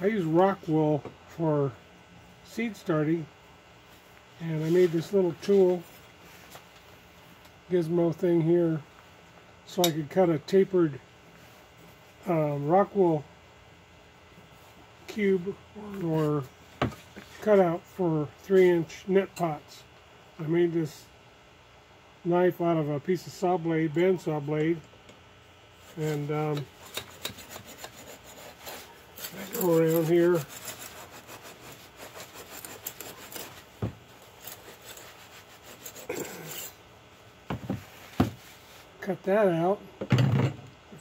I use rock wool for seed starting and I made this little tool gizmo thing here so I could cut a tapered um, rock wool cube or cutout for three inch net pots. I made this knife out of a piece of saw blade, band saw blade and um, Go around here cut that out. It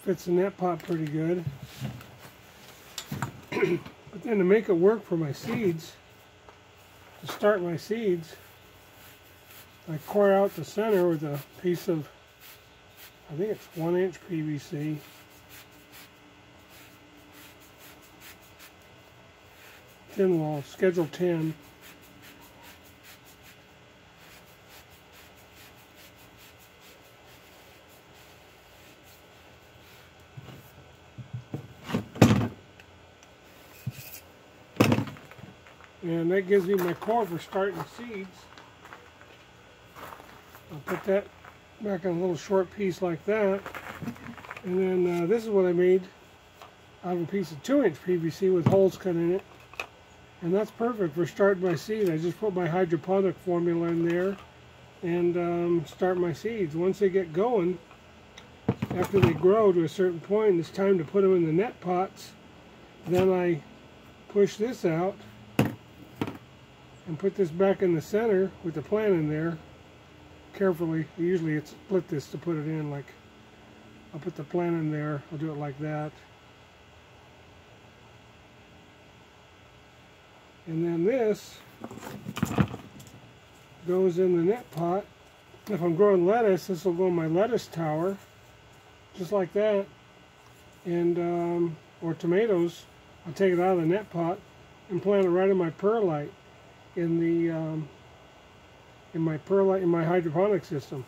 fits in that pot pretty good. but then to make it work for my seeds, to start my seeds, I core out the center with a piece of, I think it's one inch PVC. Thin wall, schedule 10. And that gives me my core for starting seeds. I'll put that back in a little short piece like that. And then uh, this is what I made out of a piece of 2 inch PVC with holes cut in it. And that's perfect for starting my seed. I just put my hydroponic formula in there and um, start my seeds. Once they get going, after they grow to a certain point, it's time to put them in the net pots. Then I push this out and put this back in the center with the plant in there carefully usually it's split this to put it in like I'll put the plant in there I'll do it like that and then this goes in the net pot if I'm growing lettuce this will go in my lettuce tower just like that and um, or tomatoes I'll take it out of the net pot and plant it right in my perlite in the um, in my perlite in my hydroponic system.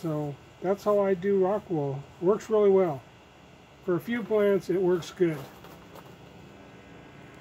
So that's how I do rock wool. Works really well. For a few plants, it works good.